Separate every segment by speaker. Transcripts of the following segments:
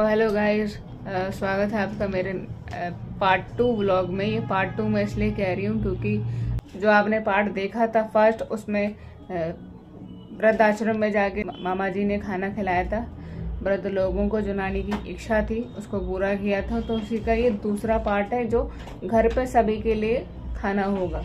Speaker 1: Hello guys स्वागत है आपका मेरे पार्ट टू ब्लॉग में। ये पार्ट टू मैं इसलिए कह रही हूँ क्योंकि जो आपने पार्ट देखा था फ़र्स्ट उसमें वृद्ध आश्रम में जाके मामा जी ने खाना खिलाया था। वृद्ध लोगों को जो नानी की इच्छा थी उसको पूरा किया था। तो उसी का ये दूसरा पार्ट है जो घर पे सभी के लिए खाना होगा।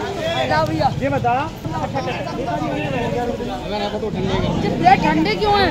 Speaker 2: ये बता।
Speaker 3: ठंडे क्यों है?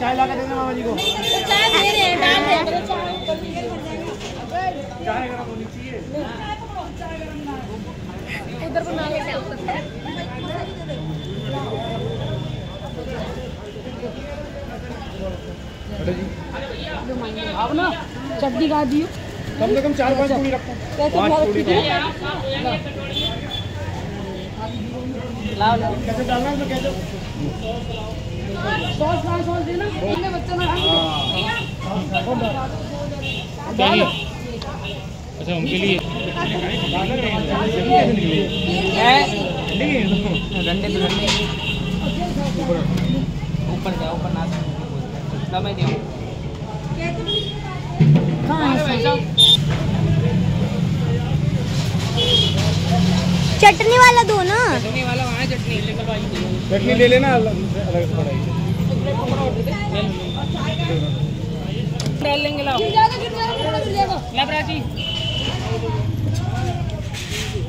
Speaker 2: चाय ला देना मामा जी को।
Speaker 3: चाय दे रहे हैं डाल
Speaker 2: चाय अगर होनी चाहिए।
Speaker 3: उधर को उतर है।
Speaker 2: बेटा जी।
Speaker 4: अब ना। चटनी खा दियो।
Speaker 2: कम से कम चार पाँच पूरी रखो।
Speaker 4: कैसे
Speaker 2: पाँच
Speaker 4: बहुत
Speaker 2: पूरी
Speaker 4: लाओ लाओ।
Speaker 2: कैसे डालना है उसमें कैसे?
Speaker 4: सॉस ना सॉस देना। हमने बच्चा ना डालो।
Speaker 5: अच्छा उनके लिए।
Speaker 4: डंडे ऊपर जा ऊपर ना ना मैं दियो
Speaker 3: चटनी वाला दो ना
Speaker 4: चटनी वाला वहाँ है चटनी
Speaker 2: चटनी ले लेना अलग अलग से पड़ेगी
Speaker 4: डाल लेंगे लाओ। ला प्राची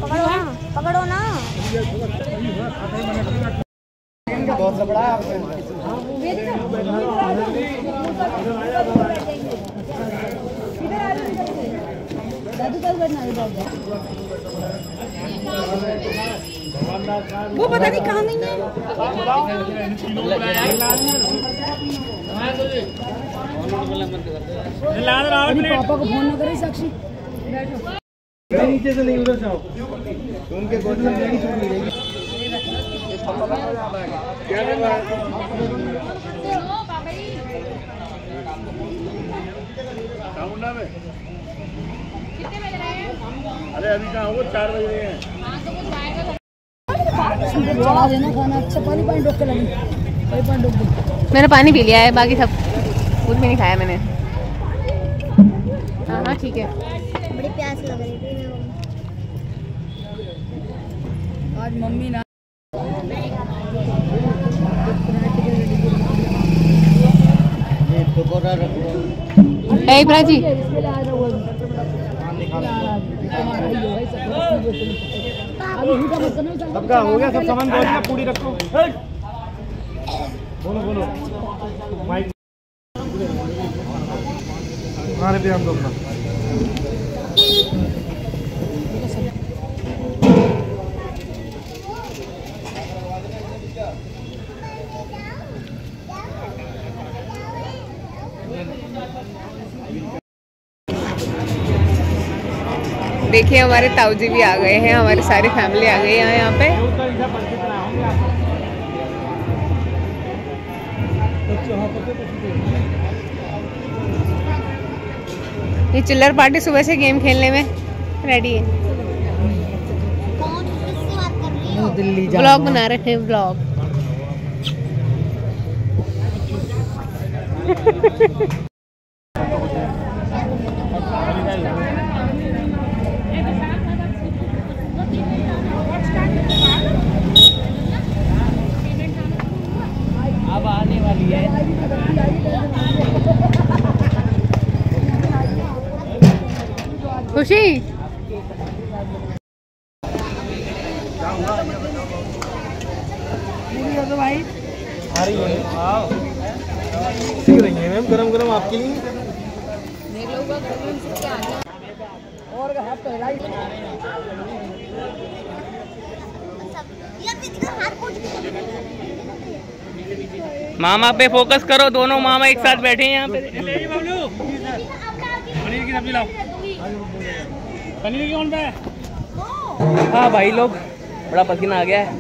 Speaker 3: पकड़ो ना। पकड़ो ना
Speaker 2: बहुत लबड़ा है।
Speaker 3: वो पता नहीं कहाँ नहीं है।
Speaker 4: पापा को फ़ोन न करे साक्षी
Speaker 2: नीचे से नहीं उधर से आओ। उनके गोद में जाएगी छोड़ नहीं रहेगी क्या कर रहा है काउंडा में अरे अभी कहाँ वो चार बज रहे हैं
Speaker 4: चला देना खाना अच्छा पानी पानी रोक के लगी पानी पानी रोक
Speaker 1: मैंने पानी पी लिया है बाकी सब कुछ भी नहीं खाया मैंने। हाँ हाँ ठीक है।
Speaker 3: बड़ी प्यास लग रही थी।
Speaker 4: आज मम्मी ना
Speaker 2: हो गया, सब सामान बोल दिया पूरी रखो। बोलो बोलो। माइक। हमारे भी हम लोग
Speaker 1: देखिए, हमारे ताऊ जी भी आ गए हैं, हमारी सारी फैमिली आ गई है यहाँ पे। ये चिल्लर पार्टी सुबह से गेम खेलने में रेडी है। ब्लॉग बना रहे हैं ब्लॉग खुशी।
Speaker 4: भाई
Speaker 2: आ रही है सीख रही है मैम गरम गरम आपके लिए
Speaker 4: और ही
Speaker 5: मामा पे फोकस करो दोनों मामा एक साथ बैठे हैं यहाँ पे। पनीर की सब्ज़ी लाओ। पनीर कौन सा है? भाई लोग, बड़ा पसीना आ गया है।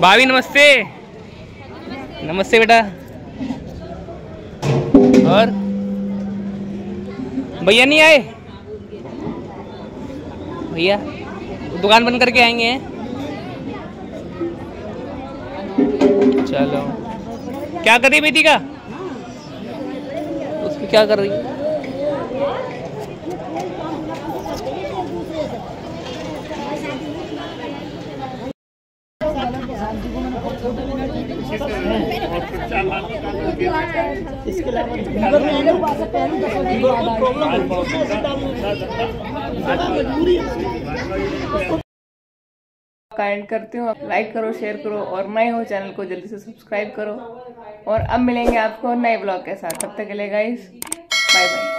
Speaker 5: भाभी, नमस्ते। नमस्ते बेटा। और? भैया नहीं आए? भैया, दुकान बंद करके आएँगे चलो। क्या कर बेटी का? क्या कर रही? है
Speaker 4: इसके अलावा पहले सब्ज़ी
Speaker 1: का एंड करती हूँ लाइक करो शेयर करो और नए हो चैनल को जल्दी से सब्सक्राइब करो। और अब मिलेंगे आपको नए ब्लॉग के साथ। तब तक के लिए गाइस बाय बाय